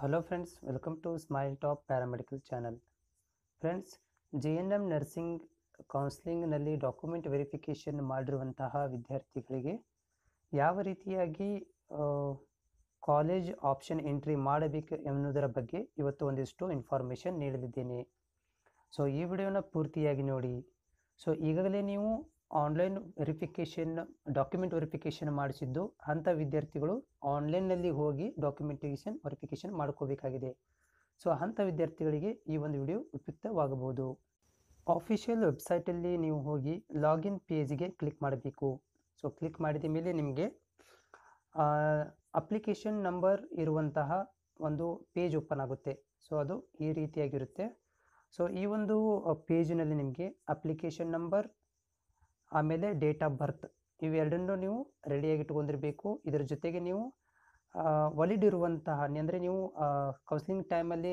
Hello friends welcome to smile top paramedical channel friends J N M nursing ಕೌನ್ಸ್ಲಿಂಗ್ನಲ್ಲಿ document verification ಮಾಡಿರುವಂತಹ ವಿದ್ಯಾರ್ಥಿಗಳಿಗೆ ಯಾವ ರೀತಿಯಾಗಿ college option entry ಮಾಡಬೇಕು ಎನ್ನುವುದರ ಬಗ್ಗೆ ಇವತ್ತು ಒಂದಿಷ್ಟು ಇನ್ಫಾರ್ಮೇಷನ್ ನೀಡಲಿದ್ದೇನೆ. ಸೊ ಈ ವಿಡಿಯೋನ ಪೂರ್ತಿಯಾಗಿ ನೋಡಿ. ಸೊ ಈಗಾಗಲೇ ನೀವು ಆನ್ಲೈನ್ ವೆರಿಫಿಕೇಶನ್ ಡಾಕ್ಯುಮೆಂಟ್ ವೆರಿಫಿಕೇಶನ್ ಮಾಡಿಸಿದ್ದು ಅಂಥ ವಿದ್ಯಾರ್ಥಿಗಳು ಆನ್ಲೈನ್ನಲ್ಲಿ ಹೋಗಿ ಡಾಕ್ಯುಮೆಂಟೇಷನ್ ವೆರಿಫಿಕೇಶನ್ ಮಾಡ್ಕೋಬೇಕಾಗಿದೆ. ಸೊ ಅಂಥ ವಿದ್ಯಾರ್ಥಿಗಳಿಗೆ ಈ ಒಂದು ವಿಡಿಯೋ ಉಪಯುಕ್ತವಾಗಬಹುದು. ಆಫಿಷಿಯಲ್ ವೆಬ್ಸೈಟಲ್ಲಿ ನೀವು ಹೋಗಿ ಲಾಗಿನ್ ಪೇಜ್ಗೆ ಕ್ಲಿಕ್ ಮಾಡಬೇಕು. ಸೊ ಕ್ಲಿಕ್ ಮಾಡಿದ ಮೇಲೆ ನಿಮಗೆ ಅಪ್ಲಿಕೇಶನ್ ನಂಬರ್ ಇರುವಂತಹ ಒಂದು ಪೇಜ್ ಓಪನ್ ಆಗುತ್ತೆ. ಸೊ ಅದು ಈ ರೀತಿಯಾಗಿರುತ್ತೆ. ಸೊ ಈ ಒಂದು ಪೇಜಿನಲ್ಲಿ ನಿಮಗೆ ಅಪ್ಲಿಕೇಶನ್ ನಂಬರ್ ಆಮೇಲೆ ಡೇಟ್ ಆಫ್ ಬರ್ತ್ ಇವೆರಡನ್ನೂ ನೀವು ರೆಡಿಯಾಗಿ ಇಟ್ಕೊಂಡಿರಬೇಕು. ಇದರ ಜೊತೆಗೆ ನೀವು ವಲಿಡ್ ಇರುವಂತಹ ಅಂದರೆ ನೀವು ಕೌನ್ಸಿಲಿಂಗ್ ಟೈಮಲ್ಲಿ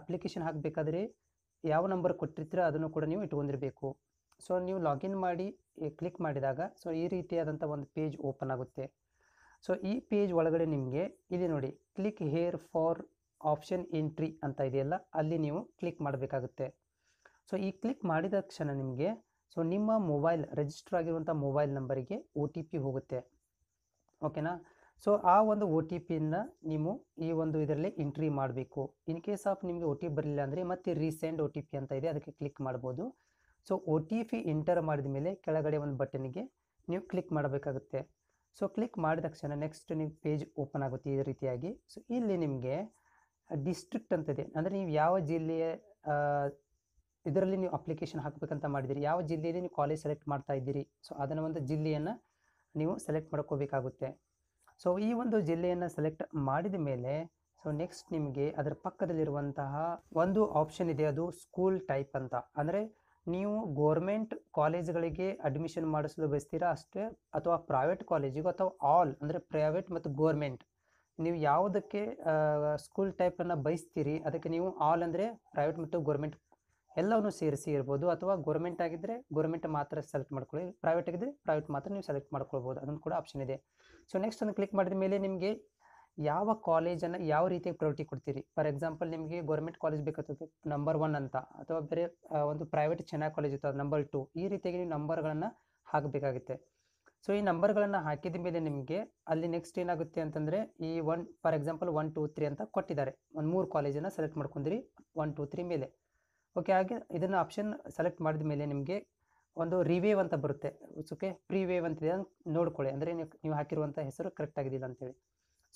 ಅಪ್ಲಿಕೇಶನ್ ಹಾಕಬೇಕಾದ್ರೆ ಯಾವ ನಂಬರ್ ಕೊಟ್ಟಿರ್ತೀರ ಅದನ್ನು ಕೂಡ ನೀವು ಇಟ್ಕೊಂಡಿರಬೇಕು. ಸೊ ನೀವು ಲಾಗಿನ್ ಮಾಡಿ ಕ್ಲಿಕ್ ಮಾಡಿದಾಗ ಸೊ ಈ ರೀತಿಯಾದಂಥ ಒಂದು ಪೇಜ್ ಓಪನ್ ಆಗುತ್ತೆ. ಸೊ ಈ ಪೇಜ್ ಒಳಗಡೆ ನಿಮಗೆ ಇಲ್ಲಿ ನೋಡಿ click here for option entry ಅಂತ ಇದೆಯಲ್ಲ, ಅಲ್ಲಿ ನೀವು ಕ್ಲಿಕ್ ಮಾಡಬೇಕಾಗುತ್ತೆ. ಸೊ ಈ ಕ್ಲಿಕ್ ಮಾಡಿದ ತಕ್ಷಣ ನಿಮಗೆ ಸೊ ನಿಮ್ಮ ಮೊಬೈಲ್ ರಿಜಿಸ್ಟರ್ ಆಗಿರುವಂಥ ಮೊಬೈಲ್ ನಂಬರಿಗೆ ಒ ಟಿ ಪಿ ಹೋಗುತ್ತೆ. ಓಕೆನಾ ಸೊ ಆ ಒಂದು ಒ ಟಿ ಪಿನ ನೀವು ಈ ಒಂದು ಇದರಲ್ಲಿ ಎಂಟ್ರಿ ಮಾಡಬೇಕು. ಇನ್ ಕೇಸ್ ಆಫ್ ನಿಮಗೆ ಒ ಟಿ ಪಿ ಬರಲಿಲ್ಲ ಅಂದರೆ ಮತ್ತೆ ರೀಸೆಂಡ್ ಒ ಟಿ ಪಿ ಅಂತ ಇದೆ, ಅದಕ್ಕೆ ಕ್ಲಿಕ್ ಮಾಡ್ಬೋದು. So O T P enter ಮಾಡಿದ ಮೇಲೆ ಕೆಳಗಡೆ ಒಂದು ಬಟನ್ಗೆ ನೀವು ಕ್ಲಿಕ್ ಮಾಡಬೇಕಾಗುತ್ತೆ. ಸೊ ಕ್ಲಿಕ್ ಮಾಡಿದ ತಕ್ಷಣ ನೆಕ್ಸ್ಟ್ ನೀವು ಪೇಜ್ ಓಪನ್ ಆಗುತ್ತೆ ಈ ರೀತಿಯಾಗಿ. ಸೊ ಇಲ್ಲಿ ನಿಮಗೆ ಡಿಸ್ಟ್ರಿಕ್ಟ್ ಅಂತಿದೆ ಅಂದರೆ ನೀವು ಯಾವ ಜಿಲ್ಲೆಯ ಇದರಲ್ಲಿ ನೀವು ಅಪ್ಲಿಕೇಶನ್ ಹಾಕಬೇಕಂತ ಮಾಡಿದ್ದೀರಿ ಯಾವ ಜಿಲ್ಲೆಯಲ್ಲಿ ನೀವು ಕಾಲೇಜ್ ಸೆಲೆಕ್ಟ್ ಮಾಡ್ತಾ ಇದ್ದೀರಿ? ಸೊ ಅದನ್ನು ಒಂದು ಜಿಲ್ಲೆಯನ್ನು ನೀವು ಸೆಲೆಕ್ಟ್ ಮಾಡ್ಕೋಬೇಕಾಗುತ್ತೆ. ಸೊ ಈ ಒಂದು ಜಿಲ್ಲೆಯನ್ನು ಸೆಲೆಕ್ಟ್ ಮಾಡಿದ ಮೇಲೆ ಸೊ ನೆಕ್ಸ್ಟ್ ನಿಮಗೆ ಅದರ ಪಕ್ಕದಲ್ಲಿರುವಂತಹ ಒಂದು ಆಪ್ಷನ್ ಇದೆ. ಅದು ಸ್ಕೂಲ್ ಟೈಪ್ ಅಂತ. ಅಂದರೆ ನೀವು ಗೋರ್ಮೆಂಟ್ ಕಾಲೇಜ್ಗಳಿಗೆ ಅಡ್ಮಿಷನ್ ಮಾಡಿಸಲು ಬಯಸ್ತೀರಾ ಅಷ್ಟೇ? ಅಥವಾ ಪ್ರೈವೇಟ್ ಕಾಲೇಜಿಗೂ ಅಥವಾ ಆಲ್ ಅಂದರೆ ಪ್ರೈವೇಟ್ ಮತ್ತು ಗೋರ್ಮೆಂಟ್ ನೀವು ಯಾವುದಕ್ಕೆ ಸ್ಕೂಲ್ ಟೈಪನ್ನು ಬಯಸ್ತೀರಿ? ಅದಕ್ಕೆ ನೀವು ಆಲ್ ಅಂದರೆ ಪ್ರೈವೇಟ್ ಮತ್ತು ಗೋರ್ಮೆಂಟ್ ಎಲ್ಲವನ್ನು ಸೇರಿಸಿ ಇರ್ಬೋದು ಅಥವಾ ಗೌರ್ಮೆಂಟ್ ಆಗಿದ್ದರೆ ಗೌರ್ಮೆಂಟ್ ಮಾತ್ರ ಸೆಲೆಕ್ಟ್ ಮಾಡ್ಕೊಳ್ಳಿ ಪ್ರೈವೇಟ್ ಆಗಿದ್ದರೆ ಪ್ರೈವೇಟ್ ಮಾತ್ರ ನೀವು ಸೆಲೆಕ್ಟ್ ಮಾಡ್ಕೊಳ್ಬೋದು. ಅದೊಂದು ಕೂಡ ಆಪ್ಷನ್ ಇದೆ. ಸೊ ನೆಕ್ಸ್ಟ್ ಒಂದು ಕ್ಲಿಕ್ ಮಾಡಿದ ಮೇಲೆ ನಿಮಗೆ ಯಾವ ಕಾಲೇಜನ್ನು ಯಾವ ರೀತಿಯಾಗಿ ಪ್ರಯೋರಿಟಿ ಕೊಡ್ತೀರಿ? ಫಾರ್ ಎಕ್ಸಾಂಪಲ್ ನಿಮಗೆ ಗೌರ್ಮೆಂಟ್ ಕಾಲೇಜ್ ಬೇಕಾಗ್ತದೆ ನಂಬರ್ ಒನ್ ಅಂತ. ಅಥವಾ ಬೇರೆ ಒಂದು ಪ್ರೈವೇಟ್ ಚೆನ್ನಾಗಿ ಕಾಲೇಜ್ ಇತ್ತು ನಂಬರ್ ಟು ಈ ರೀತಿಯಾಗಿ ನೀವು ನಂಬರ್ಗಳನ್ನು ಹಾಕಬೇಕಾಗುತ್ತೆ. ಸೊ ಈ ನಂಬರ್ಗಳನ್ನು ಹಾಕಿದ ಮೇಲೆ ನಿಮಗೆ ಅಲ್ಲಿ ನೆಕ್ಸ್ಟ್ ಏನಾಗುತ್ತೆ ಅಂತಂದರೆ, ಈ one for example one two three ಅಂತ ಕೊಟ್ಟಿದ್ದಾರೆ. ಒಂದು ಮೂರು ಕಾಲೇಜನ್ನು ಸೆಲೆಕ್ಟ್ ಮಾಡ್ಕೊಂಡಿರಿ ಒನ್ ಟೂ ತ್ರೀ ಮೇಲೆ. ಓಕೆ ಹಾಗೆ ಇದನ್ನು ಆಪ್ಷನ್ ಸೆಲೆಕ್ಟ್ ಮಾಡಿದ ಮೇಲೆ ನಿಮಗೆ ಒಂದು ರಿವೇವ್ ಅಂತ ಬರುತ್ತೆ. ಓಕೆ ಪ್ರಿವೇವ್ ಅಂತಿದೆ ನೋಡ್ಕೊಳ್ಳಿ. ಅಂದರೆ ನೀವು ನೀವು ಹಾಕಿರುವಂಥ ಹೆಸರು ಕರೆಕ್ಟ್ ಆಗಿದ್ದಿಲ್ಲ ಅಂತೇಳಿ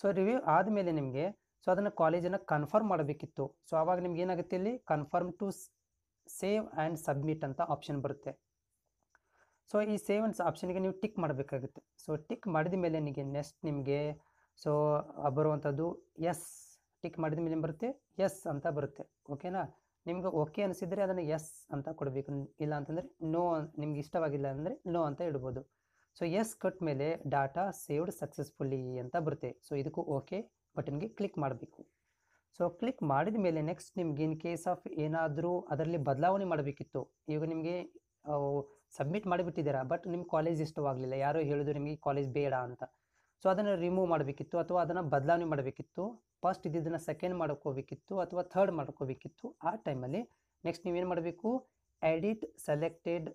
ಸೊ ರಿವ್ಯೂ ಆದಮೇಲೆ ನಿಮಗೆ ಸೊ ಅದನ್ನು ಕಾಲೇಜನ್ನು ಕನ್ಫರ್ಮ್ ಮಾಡಬೇಕಿತ್ತು. ಸೊ ಆವಾಗ ನಿಮ್ಗೆ ಏನಾಗುತ್ತೆ ಇಲ್ಲಿ? Confirm to save and submit ಅಂತ ಆಪ್ಷನ್ ಬರುತ್ತೆ. ಸೊ ಈ ಸೇವ್ ಆ್ಯಂಡ್ ಆಪ್ಷನ್ಗೆ ನೀವು ಟಿಕ್ ಮಾಡಬೇಕಾಗುತ್ತೆ. ಸೊ ಟಿಕ್ ಮಾಡಿದ ಮೇಲೆ ನಿಮಗೆ ನೆಕ್ಸ್ಟ್ ನಿಮಗೆ ಸೊ ಬರುವಂಥದ್ದು ಎಸ್ ಟಿಕ್ ಮಾಡಿದ ಮೇಲೆ ಬರುತ್ತೆ ಎಸ್ ಅಂತ ಬರುತ್ತೆ. ಓಕೆನಾ ನಿಮ್ಗೆ ಓಕೆ ಅನಿಸಿದರೆ ಅದನ್ನು ಎಸ್ ಅಂತ ಕೊಡಬೇಕು. ಇಲ್ಲ ಅಂತಂದರೆ ನೋ ನಿಮ್ಗೆ ಇಷ್ಟವಾಗಿಲ್ಲ ಅಂದರೆ ನೋ ಅಂತ ಇಡ್ಬೋದು. ಸೊ ಎಸ್ ಕಟ್ ಮೇಲೆ ಡಾಟಾ ಸೇವ್ಡ್ ಸಕ್ಸಸ್ಫುಲ್ಲಿ ಅಂತ ಬರುತ್ತೆ. ಸೊ ಇದಕ್ಕೂ ಓಕೆ ಬಟನ್ಗೆ ಕ್ಲಿಕ್ ಮಾಡಬೇಕು. ಸೊ ಕ್ಲಿಕ್ ಮಾಡಿದ ಮೇಲೆ ನೆಕ್ಸ್ಟ್ ನಿಮ್ಗೆ ಇನ್ ಕೇಸ್ ಆಫ್ ಏನಾದರೂ ಅದರಲ್ಲಿ ಬದಲಾವಣೆ ಮಾಡಬೇಕಿತ್ತು. ಈಗ ನಿಮಗೆ ಸಬ್ಮಿಟ್ ಮಾಡಿಬಿಟ್ಟಿದ್ದೀರಾ ಬಟ್ ನಿಮ್ಮ ಕಾಲೇಜ್ ಇಷ್ಟವಾಗಲಿಲ್ಲ. ಯಾರೋ ಹೇಳಿದ್ರು ನಿಮಗೆ ಕಾಲೇಜ್ ಬೇಡ ಅಂತ. ಸೊ ಅದನ್ನು ರಿಮೂವ್ ಮಾಡಬೇಕಿತ್ತು ಅಥವಾ ಅದನ್ನು ಬದಲಾವಣೆ ಮಾಡಬೇಕಿತ್ತು. ಫಸ್ಟ್ ಇದ್ದಿದ್ದನ್ನು ಸೆಕೆಂಡ್ ಮಾಡ್ಕೋಬೇಕಿತ್ತು ಅಥವಾ ಥರ್ಡ್ ಮಾಡ್ಕೋಬೇಕಿತ್ತು. ಆ ಟೈಮಲ್ಲಿ ನೆಕ್ಸ್ಟ್ ನೀವೇನು ಮಾಡಬೇಕು? Edit selected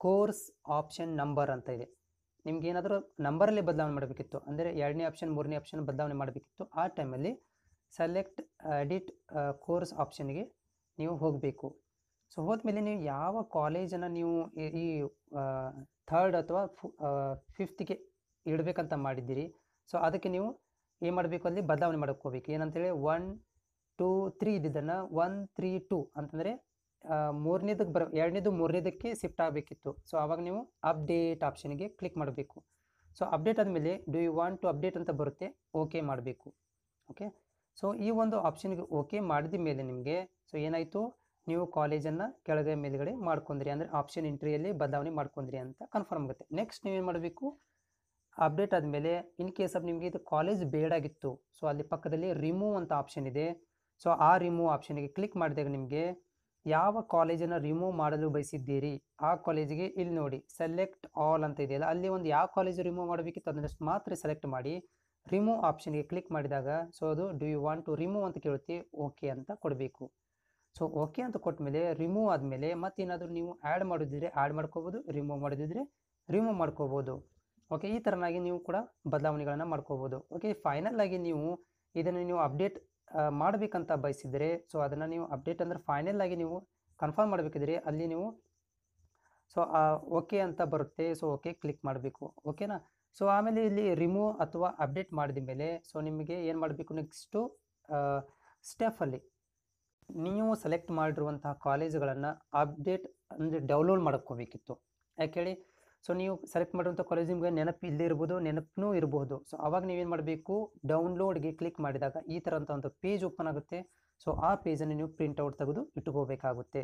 course option number ಅಂತ ಇದೆ. ನಿಮ್ಗೆ ಏನಾದರೂ ನಂಬರಲ್ಲಿ ಬದಲಾವಣೆ ಮಾಡಬೇಕಿತ್ತು. ಅಂದರೆ ಎರಡನೇ ಆಪ್ಷನ್ ಮೂರನೇ ಆಪ್ಷನ್ ಬದಲಾವಣೆ ಮಾಡಬೇಕಿತ್ತು. ಆ ಟೈಮಲ್ಲಿ ಸೆಲೆಕ್ಟ್ ಎಡಿಟ್ ಕೋರ್ಸ್ ಆಪ್ಷನ್ಗೆ ನೀವು ಹೋಗಬೇಕು. ಸೊ ಹೋದ್ಮೇಲೆ ನೀವು ಯಾವ ಕಾಲೇಜನ್ನು ನೀವು ಈ ಥರ್ಡ್ ಅಥವಾ ಫಿಫ್ತ್ಗೆ ಇಡಬೇಕಂತ ಮಾಡಿದ್ದೀರಿ. ಸೊ ಅದಕ್ಕೆ ನೀವು ಏನು ಮಾಡಬೇಕು ಅಲ್ಲಿ? ಬದಲಾವಣೆ ಮಾಡ್ಕೋಬೇಕು ಏನಂತೇಳಿ ಒನ್ ಟೂ ತ್ರೀ ಇದ್ದಿದ್ದನ್ನು ಒನ್ ತ್ರೀ ಟೂ ಅಂತಂದರೆ ಮೂರನೇದಕ್ಕೆ ಬರ, ಎರಡನೇದು ಮೂರನೇದಕ್ಕೆ ಶಿಫ್ಟ್ ಆಗಬೇಕಿತ್ತು. ಸೊ ಆವಾಗ ನೀವು ಅಪ್ಡೇಟ್ ಆಪ್ಷನ್ಗೆ ಕ್ಲಿಕ್ ಮಾಡಬೇಕು. ಸೊ ಅಪ್ಡೇಟ್ ಆದಮೇಲೆ do you want to update ಅಂತ ಬರುತ್ತೆ ಓಕೆ ಮಾಡಬೇಕು. ಓಕೆ ಸೊ ಈ ಒಂದು ಆಪ್ಷನ್ಗೆ ಓಕೆ ಮಾಡಿದ ಮೇಲೆ ನಿಮಗೆ ಸೊ ಏನಾಯಿತು? ನೀವು ಕಾಲೇಜನ್ನು ಕೆಳಗೆ ಮೇಲುಗಡೆ ಮಾಡ್ಕೊಂಡ್ರಿ. ಅಂದರೆ ಆಪ್ಷನ್ ಎಂಟ್ರಿಯಲ್ಲಿ ಬದಲಾವಣೆ ಮಾಡ್ಕೊಂಡ್ರಿ ಅಂತ ಕನ್ಫರ್ಮ್ ಆಗುತ್ತೆ. ನೆಕ್ಸ್ಟ್ ನೀವೇನು ಮಾಡಬೇಕು? ಅಪ್ಡೇಟ್ ಆದಮೇಲೆ ಇನ್ ಕೇಸ್ ಆಫ್ ನಿಮಗೆ ಇದು ಕಾಲೇಜ್ ಬೇಡಾಗಿತ್ತು ಸೊ ಅಲ್ಲಿ ಪಕ್ಕದಲ್ಲಿ ರಿಮೂವ್ ಅಂತ ಆಪ್ಷನ್ ಇದೆ. ಸೊ ಆ ರಿಮೂವ್ ಆಪ್ಷನ್ಗೆ ಕ್ಲಿಕ್ ಮಾಡಿದಾಗ ನಿಮಗೆ ಯಾವ ಕಾಲೇಜನ್ನು ರಿಮೂವ್ ಮಾಡಲು ಬಯಸಿದ್ದೀರಿ, ಆ ಕಾಲೇಜಿಗೆ ಇಲ್ಲಿ ನೋಡಿ ಸೆಲೆಕ್ಟ್ ಆಲ್ ಅಂತ ಇದೆಯಲ್ಲ, ಅಲ್ಲಿ ಒಂದು ಯಾವ ಕಾಲೇಜ್ ರಿಮೂವ್ ಮಾಡಬೇಕಿತ್ತು ಅದನ್ನು ಮಾತ್ರ ಸೆಲೆಕ್ಟ್ ಮಾಡಿ ರಿಮೂವ್ ಆಪ್ಷನ್ಗೆ ಕ್ಲಿಕ್ ಮಾಡಿದಾಗ ಸೊ ಅದು do you want to remove ಅಂತ ಕೇಳುತ್ತೆ ಓಕೆ ಅಂತ ಕೊಡಬೇಕು. ಸೊ ಓಕೆ ಅಂತ ಕೊಟ್ಟ ಮೇಲೆ ರಿಮೂವ್ ಆದಮೇಲೆ ಮತ್ತೇನಾದರೂ ನೀವು ಆ್ಯಡ್ ಮಾಡೋದಿದ್ರೆ ಆ್ಯಡ್ ಮಾಡ್ಕೋಬೋದು ರಿಮೂವ್ ಮಾಡೋದಿದ್ರೆ ರಿಮೂವ್ ಮಾಡ್ಕೋಬೋದು. ಓಕೆ ಈ ಥರನಾಗಿ ನೀವು ಕೂಡ ಬದಲಾವಣೆಗಳನ್ನು ಮಾಡ್ಕೋಬೋದು. ಓಕೆ ಫೈನಲ್ ಆಗಿ ನೀವು ಇದನ್ನು ನೀವು ಅಪ್ಡೇಟ್ ಮಾಡಬೇಕಂತ ಬಯಸಿದರೆ ಸೊ ಅದನ್ನು ನೀವು ಅಪ್ಡೇಟ್ ಅಂದರೆ ಫೈನಲ್ ಆಗಿ ನೀವು ಕನ್ಫರ್ಮ್ ಮಾಡಬೇಕಿದ್ರೆ ಅಲ್ಲಿ ನೀವು ಸೊ ಓಕೆ ಅಂತ ಬರುತ್ತೆ. ಸೊ ಓಕೆ ಕ್ಲಿಕ್ ಮಾಡಬೇಕು. ಓಕೆನಾ ಸೊ ಆಮೇಲೆ ಇಲ್ಲಿ ರಿಮೂವ್ ಅಥವಾ ಅಪ್ಡೇಟ್ ಮಾಡಿದ ಮೇಲೆ ಸೊ ನಿಮಗೆ ಏನು ಮಾಡಬೇಕು ನೆಕ್ಸ್ಟು ಸ್ಟೆಫಲ್ಲಿ ನೀವು ಸೆಲೆಕ್ಟ್ ಮಾಡಿರುವಂತಹ ಕಾಲೇಜುಗಳನ್ನು ಅಪ್ಡೇಟ್ ಅಂದರೆ ಡೌನ್ಲೋಡ್ ಮಾಡ್ಕೋಬೇಕಿತ್ತು. ಯಾಕೆ ಹೇಳಿ? ಸೊ ನೀವು ಸೆಲೆಕ್ಟ್ ಮಾಡಿರುವಂಥ ಕಾಲೇಜ್ ನಿಮಗೆ ನೆನಪು ಇಲ್ಲದೆ ಇರ್ಬೋದು ನೆನಪೂ ಇರಬಹುದು ಸೊ ಅವಾಗ ನೀವೇನು ಮಾಡಬೇಕು? ಡೌನ್ಲೋಡ್ಗೆ ಕ್ಲಿಕ್ ಮಾಡಿದಾಗ ಈ ಥರ ಅಂತ ಒಂದು ಪೇಜ್ ಓಪನ್ ಆಗುತ್ತೆ. ಸೊ ಆ ಪೇಜನ್ನು ನೀವು ಪ್ರಿಂಟ್ಔಟ್ ತೆಗೆದು ಇಟ್ಕೋಬೇಕಾಗುತ್ತೆ.